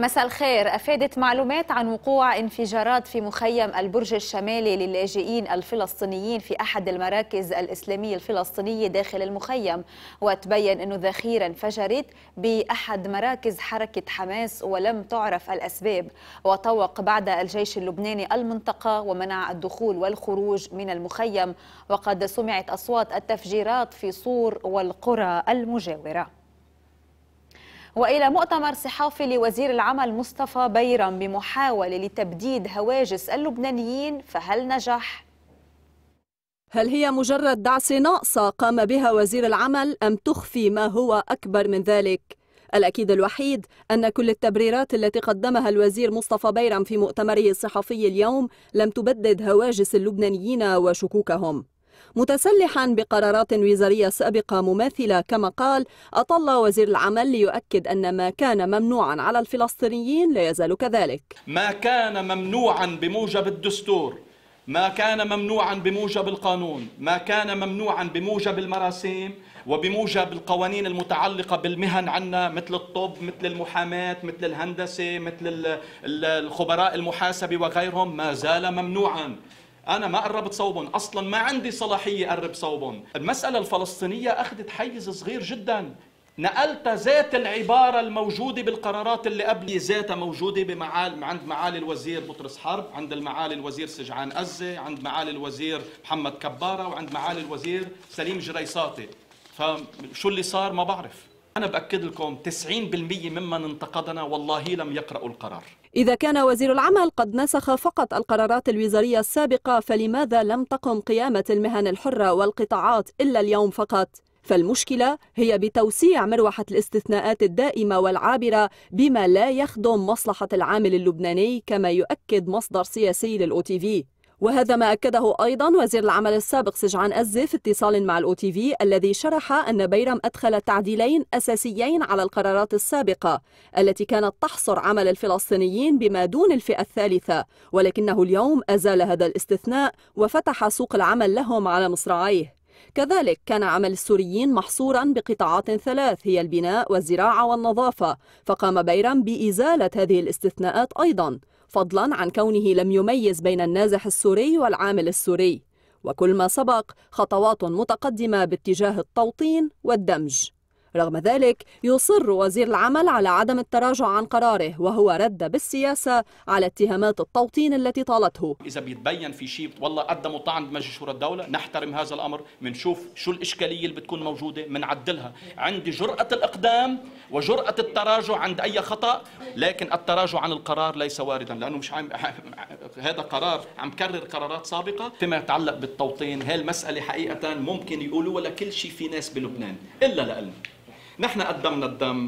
مساء الخير. أفادت معلومات عن وقوع انفجارات في مخيم البرج الشمالي للاجئين الفلسطينيين في أحد المراكز الإسلامية الفلسطينية داخل المخيم وتبين أنه ذخيرة انفجرت بأحد مراكز حركة حماس ولم تعرف الأسباب. وطوق بعد الجيش اللبناني المنطقة ومنع الدخول والخروج من المخيم وقد سمعت أصوات التفجيرات في صور والقرى المجاورة. وإلى مؤتمر صحافي لوزير العمل مصطفى بيرم بمحاولة لتبديد هواجس اللبنانيين فهل نجح؟ هل هي مجرد دعسة ناقصة قام بها وزير العمل أم تخفي ما هو أكبر من ذلك؟ الأكيد الوحيد أن كل التبريرات التي قدمها الوزير مصطفى بيرم في مؤتمره الصحفي اليوم لم تبدد هواجس اللبنانيين وشكوكهم متسلحا بقرارات وزارية سابقة مماثلة كما قال أطل وزير العمل ليؤكد أن ما كان ممنوعا على الفلسطينيين لا يزال كذلك. ما كان ممنوعا بموجب الدستور ما كان ممنوعا بموجب القانون ما كان ممنوعا بموجب المراسيم وبموجب القوانين المتعلقة بالمهن عنا مثل الطب مثل المحاماة مثل الهندسة مثل الخبراء المحاسبة وغيرهم ما زال ممنوعا. أنا ما قربت صوبهم أصلا ما عندي صلاحية أقرب صوبهم المسألة الفلسطينية أخذت حيز صغير جدا. نقلت ذات العبارة الموجودة بالقرارات اللي قبل ذاتها موجودة بمعال عند معالي الوزير بطرس حرب عند معالي الوزير سجعان أزة عند معالي الوزير محمد كبارة وعند معالي الوزير سليم جريساتي. فشو اللي صار ما بعرف. أنا بأكد لكم 90% ممن انتقدنا والله لم يقرأوا القرار إذا كان وزير العمل قد نسخ فقط القرارات الوزارية السابقة فلماذا لم تقم قيامة المهن الحرة والقطاعات إلا اليوم فقط؟ فالمشكلة هي بتوسيع مروحة الاستثناءات الدائمة والعابرة بما لا يخدم مصلحة العامل اللبناني كما يؤكد مصدر سياسي لل OTV وهذا ما أكده أيضا وزير العمل السابق سجعان قزي في اتصال مع ال OTV الذي شرح أن بيرم أدخل تعديلين أساسيين على القرارات السابقة التي كانت تحصر عمل الفلسطينيين بما دون الفئة الثالثة ولكنه اليوم أزال هذا الاستثناء وفتح سوق العمل لهم على مصراعيه. كذلك كان عمل السوريين محصورا بقطاعات ثلاث هي البناء والزراعة والنظافة فقام بيرم بإزالة هذه الاستثناءات أيضا. فضلا عن كونه لم يميز بين النازح السوري والعامل السوري. وكل ما سبق خطوات متقدمة باتجاه التوطين والدمج. رغم ذلك يصر وزير العمل على عدم التراجع عن قراره وهو رد بالسياسة على اتهامات التوطين التي طالته. إذا بيتبين في شيء والله قدموا طعن بمجلس شورى الدولة نحترم هذا الأمر بنشوف شو الإشكالية اللي بتكون موجودة بنعدلها عندي جرأة الإقدام وجرأة التراجع عند أي خطأ لكن التراجع عن القرار ليس واردا لأنه مش عم هذا قرار عم كرر قرارات سابقة فيما يتعلق بالتوطين. هاي المسألة حقيقة ممكن يقولوا لكل شيء في ناس بلبنان إلا لألنا. نحن قدمنا الدم.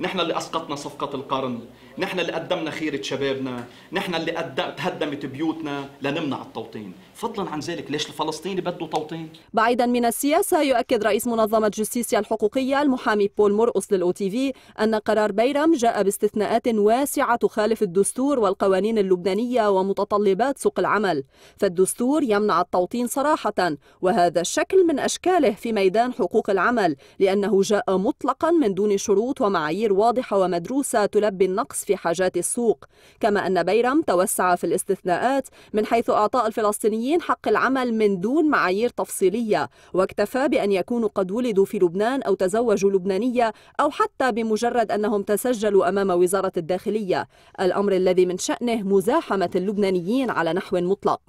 نحن اللي أسقطنا صفقة القرن. نحن اللي قدمنا خيرة شبابنا. نحن اللي تهدمت بيوتنا لنمنع التوطين. فضلا عن ذلك ليش الفلسطيني بده توطين؟ بعيدا من السياسة يؤكد رئيس منظمة Justicia الحقوقية المحامي بول مرقص لل OTV أن قرار بيرم جاء باستثناءات واسعة تخالف الدستور والقوانين اللبنانية ومتطلبات سوق العمل. فالدستور يمنع التوطين صراحة وهذا شكل من أشكاله في ميدان حقوق العمل لأنه جاء مطلقا من دون شروط ومعايير واضحة ومدروسة تلبي النقص في حاجات السوق. كما أن بيرم توسع في الاستثناءات من حيث أعطاء الفلسطينيين حق العمل من دون معايير تفصيلية واكتفى بأن يكونوا قد ولدوا في لبنان أو تزوجوا لبنانية أو حتى بمجرد أنهم تسجلوا أمام وزارة الداخلية. الأمر الذي من شأنه مزاحمة اللبنانيين على نحو مطلق.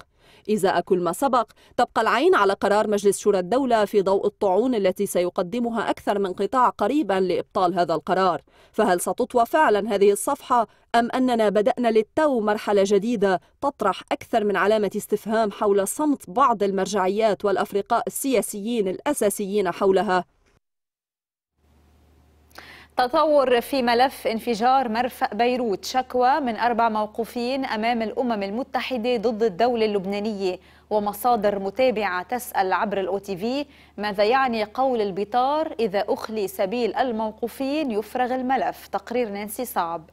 إزاء كل ما سبق تبقى العين على قرار مجلس شورى الدولة في ضوء الطعون التي سيقدمها أكثر من قطاع قريبا لإبطال هذا القرار. فهل ستطوى فعلا هذه الصفحة أم أننا بدأنا للتو مرحلة جديدة تطرح أكثر من علامة استفهام حول صمت بعض المرجعيات والأفرقاء السياسيين الأساسيين حولها؟ تطور في ملف انفجار مرفأ بيروت شكوى من أربع موقوفين أمام الأمم المتحدة ضد الدولة اللبنانية. ومصادر متابعة تسأل عبر الأو تي في ماذا يعني قول البطار إذا أخلي سبيل الموقوفين يفرغ الملف؟ تقرير نانسي صعب.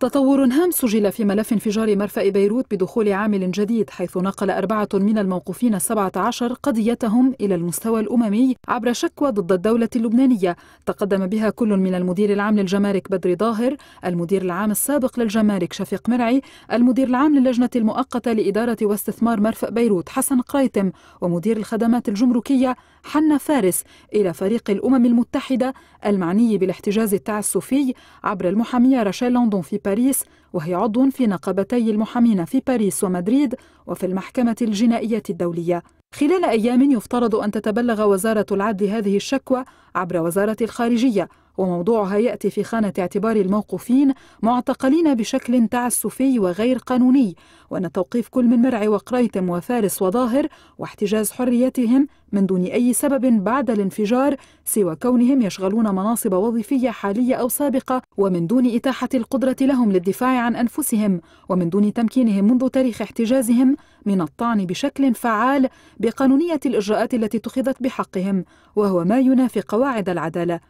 تطور هام سجل في ملف انفجار مرفأ بيروت بدخول عامل جديد حيث نقل أربعة من الموقوفين السبعة عشر قضيتهم إلى المستوى الأممي عبر شكوى ضد الدولة اللبنانية. تقدم بها كل من المدير العام للجمارك بدر ظاهر المدير العام السابق للجمارك شفيق مرعي المدير العام للجنة المؤقتة لإدارة واستثمار مرفأ بيروت حسن قريتم ومدير الخدمات الجمركية حنا فارس إلى فريق الأمم المتحدة المعني بالاحتجاز التعسفي عبر المحامية راشيل لوندون في باريس وهي عضو في نقابتي المحامين في باريس ومدريد وفي المحكمة الجنائية الدولية. خلال أيام يفترض أن تتبلغ وزارة العدل هذه الشكوى عبر وزارة الخارجية وموضوعها يأتي في خانة اعتبار الموقوفين معتقلين بشكل تعسفي وغير قانوني وأن توقيف كل من مرعي وقريتم وفارس وظاهر واحتجاز حريتهم من دون أي سبب بعد الانفجار سوى كونهم يشغلون مناصب وظيفية حالية أو سابقة ومن دون إتاحة القدرة لهم للدفاع عن أنفسهم ومن دون تمكينهم منذ تاريخ احتجازهم من الطعن بشكل فعال بقانونية الإجراءات التي اتخذت بحقهم وهو ما ينافي قواعد العدالة.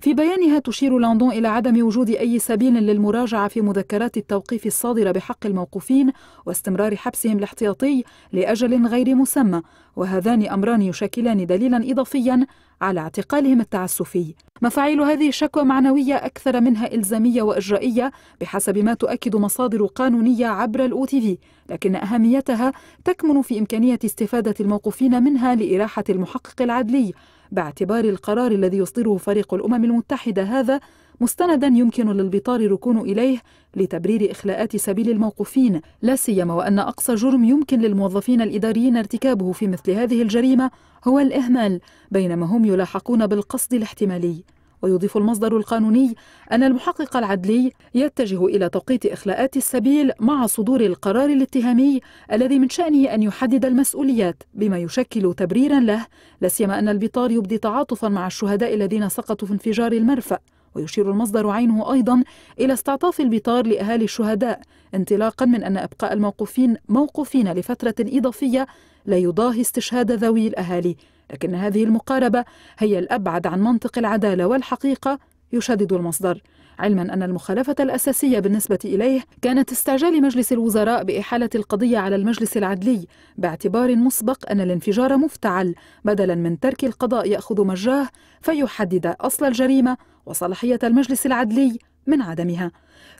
في بيانها تشير لندن إلى عدم وجود أي سبيل للمراجعة في مذكرات التوقيف الصادرة بحق الموقوفين واستمرار حبسهم الاحتياطي لأجل غير مسمى وهذان أمران يشكلان دليلا إضافيا على اعتقالهم التعسفي. مفاعيل هذه الشكوى معنوية أكثر منها إلزامية وإجرائية بحسب ما تؤكد مصادر قانونية عبر الأو تي في لكن أهميتها تكمن في إمكانية استفادة الموقوفين منها لإراحة المحقق العدلي. باعتبار القرار الذي يصدره فريق الأمم المتحدة هذا مستندا يمكن للبطار ركون إليه لتبرير إخلاءات سبيل الموقوفين لا سيما وأن أقصى جرم يمكن للموظفين الإداريين ارتكابه في مثل هذه الجريمة هو الإهمال بينما هم يلاحقون بالقصد الاحتمالي. ويضيف المصدر القانوني أن المحقق العدلي يتجه إلى توقيت إخلاءات السبيل مع صدور القرار الاتهامي الذي من شأنه أن يحدد المسؤوليات بما يشكل تبريرا له لا سيما أن البطار يبدي تعاطفا مع الشهداء الذين سقطوا في انفجار المرفأ ويشير المصدر عينه أيضا إلى استعطاف البطار لأهالي الشهداء انطلاقا من أن إبقاء الموقوفين موقوفين لفترة إضافية لا يضاهي استشهاد ذوي الأهالي لكن هذه المقاربة هي الأبعد عن منطق العدالة والحقيقة يشدد المصدر. علما أن المخالفة الأساسية بالنسبة إليه كانت استعجال مجلس الوزراء بإحالة القضية على المجلس العدلي باعتبار مسبق أن الانفجار مفتعل بدلا من ترك القضاء يأخذ مجاه فيحدد أصل الجريمة وصلاحية المجلس العدلي من عدمها.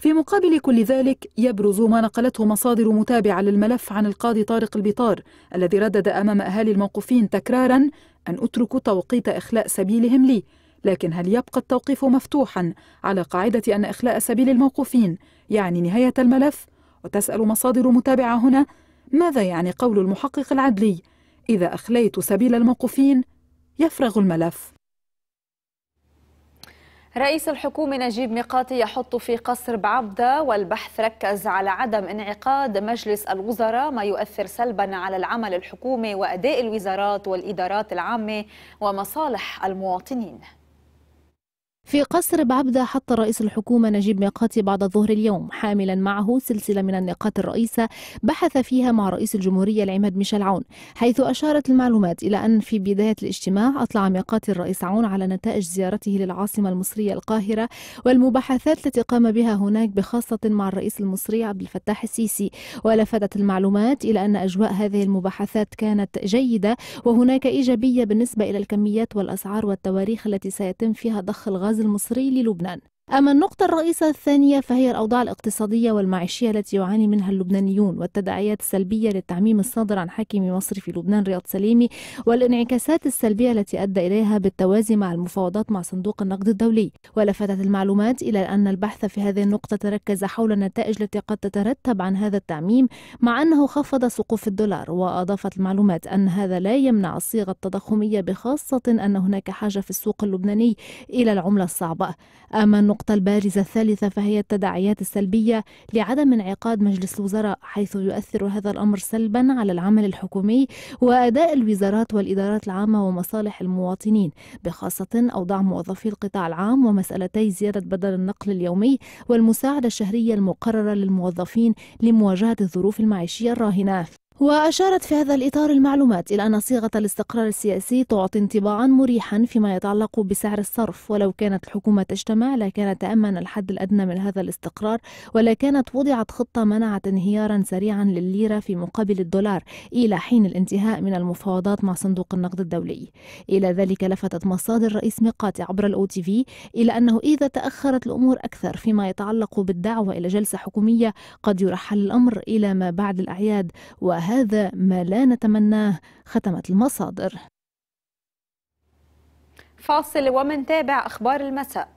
في مقابل كل ذلك يبرز ما نقلته مصادر متابعة للملف عن القاضي طارق البطار الذي ردد أمام أهالي الموقوفين تكرارا أن أتركوا توقيت إخلاء سبيلهم لي. لكن هل يبقى التوقيف مفتوحا على قاعدة أن إخلاء سبيل الموقوفين يعني نهاية الملف؟ وتسأل مصادر متابعة هنا ماذا يعني قول المحقق العدلي؟ إذا أخليت سبيل الموقوفين يفرغ الملف. رئيس الحكومة نجيب ميقاتي يحط في قصر بعبدة والبحث ركز على عدم انعقاد مجلس الوزراء ما يؤثر سلبا على العمل الحكومي وأداء الوزارات والإدارات العامة ومصالح المواطنين. في قصر بعبدة حط رئيس الحكومة نجيب ميقاتي بعد الظهر اليوم. حاملا معه سلسلة من النقاط الرئيسة بحث فيها مع رئيس الجمهورية العماد ميشيل عون حيث أشارت المعلومات إلى أن في بداية الاجتماع أطلع ميقاتي الرئيس عون على نتائج زيارته للعاصمة المصرية القاهرة والمباحثات التي قام بها هناك بخاصة مع الرئيس المصري عبد الفتاح السيسي. ولفتت المعلومات إلى أن أجواء هذه المباحثات كانت جيدة وهناك إيجابية بالنسبة إلى الكميات والأسعار والتواريخ التي سيتم فيها ضخ الغاز المصري للبنان. أما النقطة الرئيسة الثانية فهي الأوضاع الاقتصادية والمعيشية التي يعاني منها اللبنانيون والتداعيات السلبية للتعميم الصادر عن حاكم مصر في لبنان رياض سليمي والانعكاسات السلبية التي أدى إليها بالتوازي مع المفاوضات مع صندوق النقد الدولي. ولفتت المعلومات إلى أن البحث في هذه النقطة تركز حول النتائج التي قد تترتب عن هذا التعميم مع أنه خفض سقوف الدولار. وأضافت المعلومات أن هذا لا يمنع الصيغة التضخمية بخاصة أن هناك حاجة في السوق اللبناني إلى العملة الصعبة. أما النقطة البارزة الثالثة فهي التداعيات السلبية لعدم انعقاد مجلس الوزراء حيث يؤثر هذا الأمر سلبا على العمل الحكومي وأداء الوزارات والإدارات العامة ومصالح المواطنين بخاصة أوضاع موظفي القطاع العام ومسألتي زيادة بدل النقل اليومي والمساعدة الشهرية المقررة للموظفين لمواجهة الظروف المعيشية الراهنة. وأشارت في هذا الإطار المعلومات إلى أن صيغة الاستقرار السياسي تعطي انطباعا مريحا فيما يتعلق بسعر الصرف. ولو كانت الحكومة تجتمع لكانت تأمن الحد الأدنى من هذا الاستقرار ولا كانت وضعت خطة منعت انهيارا سريعا للليرة في مقابل الدولار إلى حين الانتهاء من المفاوضات مع صندوق النقد الدولي. إلى ذلك لفتت مصادر رئيس ميقاتي عبر الأو تي في إلى أنه إذا تأخرت الأمور أكثر فيما يتعلق بالدعوة إلى جلسة حكومية قد يرحل الأمر إلى ما بعد الأعياد وهذا هذا ما لا نتمناه ختمت المصادر. فاصل ومنتابع أخبار المساء.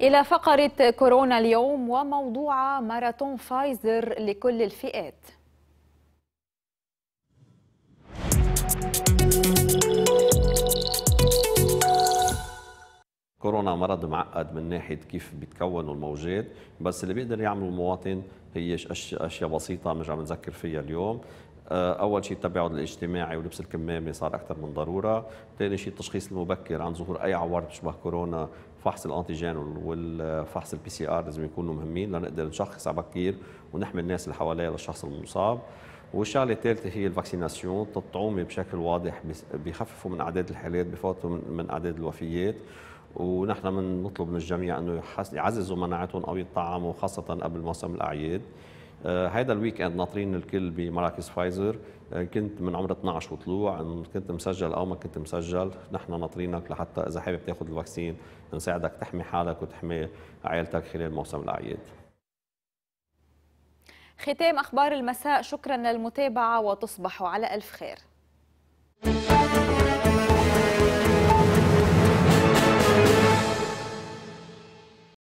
إلى فقرة كورونا اليوم وموضوع ماراثون فايزر لكل الفئات. مرض معقد من ناحية كيف بيتكونوا الموجات بس اللي بيقدر يعمله المواطن هي أشياء بسيطة مش عم نذكر فيها اليوم. آه، أول شيء التباعد الاجتماعي ولبس الكمامة صار أكثر من ضرورة. ثاني شيء التشخيص المبكر عن ظهور أي عوارض بتشبه كورونا فحص ال antigène والفحص ال PCR لازم يكونوا مهمين لنقدر نشخص على بكير ونحمي الناس اللي حواليها للشخص المصاب. والشغلة الثالثة هي ال vaccination الطعومة بشكل واضح بيخففوا من أعداد الحالات بفوتوا من أعداد الوفيات. ونحن بنطلب من الجميع أنه يعززوا مناعتهم أو يطعموا خاصة قبل موسم الأعياد. هذا ال weekend ناطرين الكل بمراكز فايزر. آه، كنت من عمر 12 وطلوع كنت مسجل أو ما كنت مسجل نحن ناطرينك لحتى إذا حابب تاخذ الفاكسين نساعدك تحمي حالك وتحمي عائلتك خلال موسم الأعياد. ختام أخبار المساء. شكرا للمتابعة وتصبحوا على ألف خير.